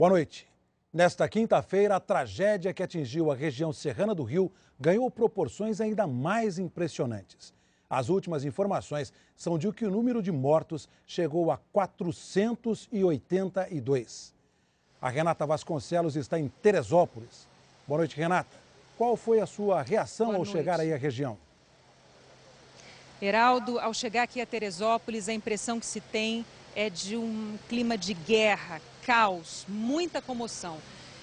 Boa noite. Nesta quinta-feira, a tragédia que atingiu a região serrana do Rio ganhou proporções ainda mais impressionantes. As últimas informações são de que o número de mortos chegou a 482. A Renata Vasconcelos está em Teresópolis. Boa noite, Renata. Qual foi a sua reação Boa ao noite. chegar aí à região? Heraldo, ao chegar aqui a Teresópolis, a impressão que se tem é de um clima de guerra, caos, muita comoção.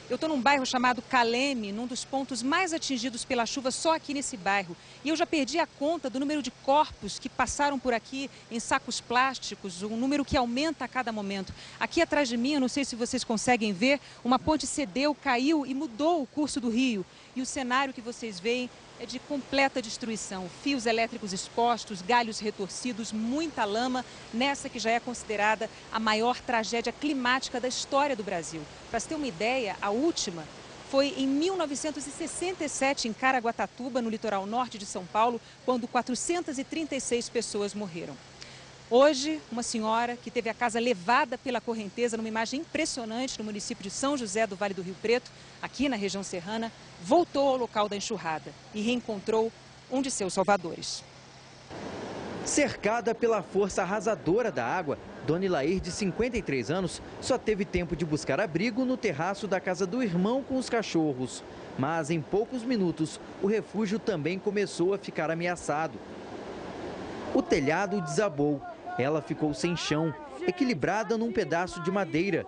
Eu estou num bairro chamado Caleme, num dos pontos mais atingidos pela chuva, só aqui nesse bairro. E eu já perdi a conta do número de corpos que passaram por aqui em sacos plásticos, um número que aumenta a cada momento. Aqui atrás de mim, eu não sei se vocês conseguem ver, uma ponte cedeu, caiu e mudou o curso do rio. E o cenário que vocês veem é de completa destruição. Fios elétricos expostos, galhos retorcidos, muita lama, nessa que já é considerada a maior tragédia climática da história do Brasil. Para se ter uma ideia, a última foi em 1967 em Caraguatatuba, no litoral norte de São Paulo, quando 436 pessoas morreram. Hoje, uma senhora que teve a casa levada pela correnteza numa imagem impressionante no município de São José do Vale do Rio Preto, aqui na região serrana, voltou ao local da enxurrada e reencontrou um de seus salvadores. Cercada pela força arrasadora da água, Dona Ilair, de 53 anos, só teve tempo de buscar abrigo no terraço da casa do irmão com os cachorros. Mas em poucos minutos, o refúgio também começou a ficar ameaçado. O telhado desabou ela ficou sem chão, equilibrada num pedaço de madeira.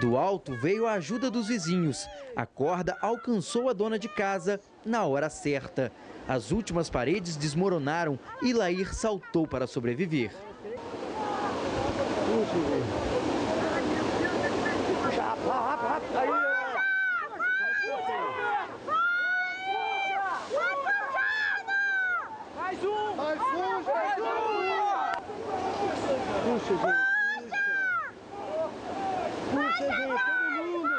Do alto veio a ajuda dos vizinhos. A corda alcançou a dona de casa na hora certa. As últimas paredes desmoronaram e Lair saltou para sobreviver. Vai, Xuxa! puxa gente! Xuxa, gente! Todo mundo!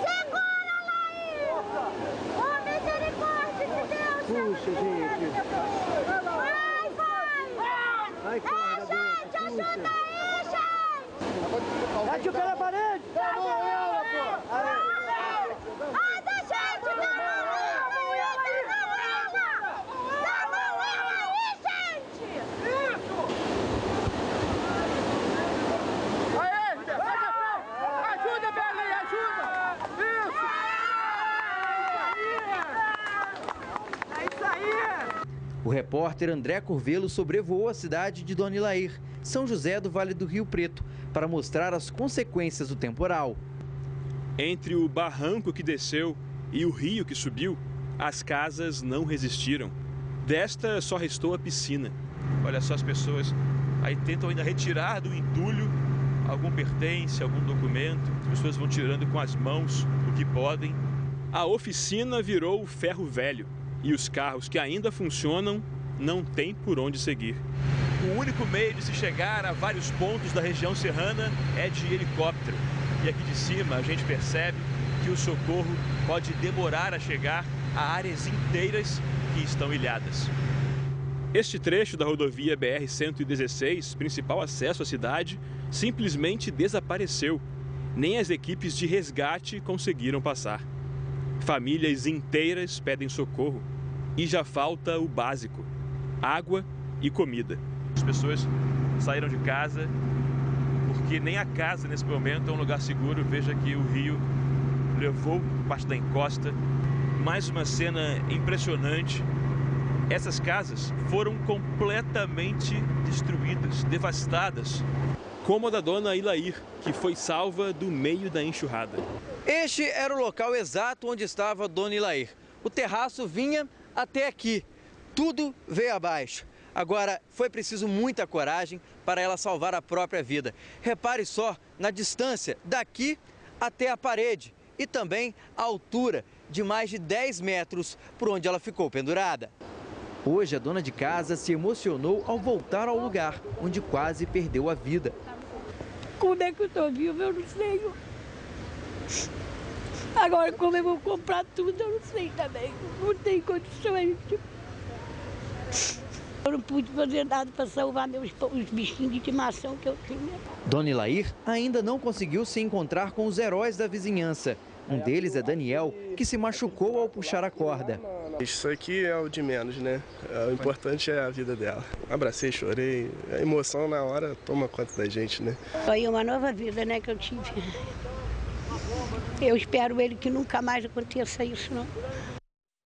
Segura, Laís! Oh, misericórdia de Deus! Puxa, gente! Vai, vai! Ai, corda, gente! Ajuda aí, gente! Atiu na parede! Tá bom, ela, pô! O repórter André Curvelo sobrevoou a cidade de Dona Ilair, São José do Vale do Rio Preto, para mostrar as consequências do temporal. Entre o barranco que desceu e o rio que subiu, as casas não resistiram. Desta só restou a piscina. Olha só as pessoas aí tentam ainda retirar do entulho algum pertence, algum documento. As pessoas vão tirando com as mãos o que podem. A oficina virou ferro velho e os carros que ainda funcionam não têm por onde seguir. O único meio de se chegar a vários pontos da região serrana é de helicóptero. E aqui de cima a gente percebe que o socorro pode demorar a chegar a áreas inteiras que estão ilhadas. Este trecho da rodovia BR-116, principal acesso à cidade, simplesmente desapareceu. Nem as equipes de resgate conseguiram passar. Famílias inteiras pedem socorro e já falta o básico: água e comida. As pessoas saíram de casa porque nem a casa nesse momento é um lugar seguro. Veja que o rio levou parte da encosta. Mais uma cena impressionante. Essas casas foram completamente destruídas, devastadas, como a da dona Ilair, que foi salva do meio da enxurrada. Este era o local exato onde estava a dona Ilair. O terraço vinha até aqui. Tudo veio abaixo. Agora, foi preciso muita coragem para ela salvar a própria vida. Repare só na distância daqui até a parede e também a altura de mais de 10 metros por onde ela ficou pendurada. Hoje, a dona de casa se emocionou ao voltar ao lugar onde quase perdeu a vida. Como é que eu estou vivo? Eu não sei. Agora, como eu vou comprar tudo, eu não sei também. Não tem condições. Eu não pude fazer nada para salvar meus os bichinhos de estimação que eu tinha. Dona Ilair ainda não conseguiu se encontrar com os heróis da vizinhança. Um deles é Daniel, que se machucou ao puxar a corda. Isso aqui é o de menos, né? O importante é a vida dela. Abracei, chorei. A emoção na hora toma conta da gente, né? Foi uma nova vida, né, que eu tive. Eu espero ele que nunca mais aconteça isso, não.